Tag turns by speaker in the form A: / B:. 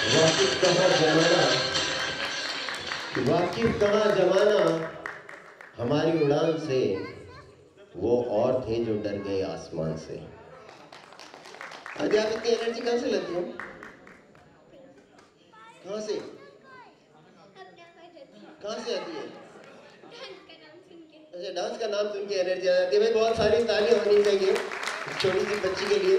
A: वाकिफ कहा जमाना? वाकिफ कहा जमाना? हमारी उड़ान से। वो और थे जो डर गए आसमान से। आज आप इतनी एनर्जी कहाँ से लेती हो? कहाँ से? कहाँ से आती है? अच्छा डांस का नाम सुन के एनर्जी आ जाती है। भाई, बहुत सारी तालियाँ होनी चाहिए छोटी सी बच्ची के लिए।